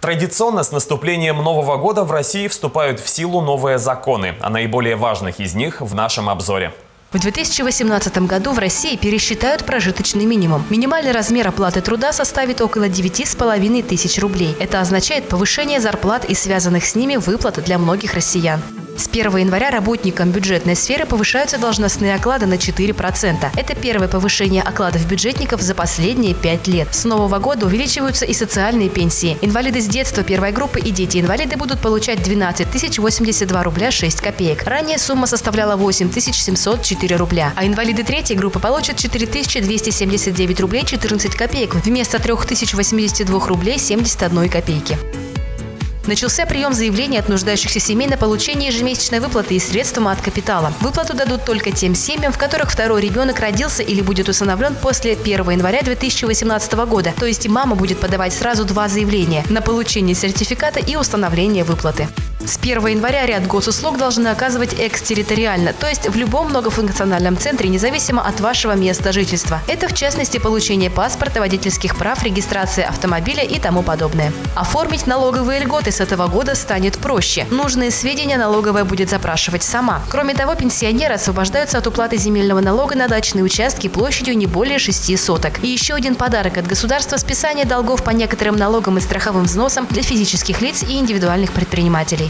Традиционно с наступлением Нового года в России вступают в силу новые законы. О наиболее важных из них в нашем обзоре. В 2018 году в России пересчитают прожиточный минимум. Минимальный размер оплаты труда составит около 9,5 тысяч рублей. Это означает повышение зарплат и связанных с ними выплат для многих россиян. С 1 января работникам бюджетной сферы повышаются должностные оклады на 4%. Это первое повышение окладов бюджетников за последние пять лет. С нового года увеличиваются и социальные пенсии. Инвалиды с детства первой группы и дети-инвалиды будут получать 12 тысяч 82 рубля 6 копеек. Ранее сумма составляла 8 тысяч 704 рубля. А инвалиды третьей группы получат 4 тысячи 279 рублей 14 копеек вместо 3 тысяч 82 рублей 71 копейки. Начался прием заявлений от нуждающихся семей на получение ежемесячной выплаты из средств от капитала. Выплату дадут только тем семьям, в которых второй ребенок родился или будет усыновлен после 1 января 2018 года. То есть мама будет подавать сразу два заявления на получение сертификата и установление выплаты. С 1 января ряд госуслуг должны оказывать экстерриториально, то есть в любом многофункциональном центре, независимо от вашего места жительства. Это в частности получение паспорта, водительских прав, регистрация автомобиля и тому подобное. Оформить налоговые льготы с этого года станет проще. Нужные сведения налоговая будет запрашивать сама. Кроме того, пенсионеры освобождаются от уплаты земельного налога на дачные участки площадью не более 6 соток. И еще один подарок от государства – списание долгов по некоторым налогам и страховым взносам для физических лиц и индивидуальных предпринимателей.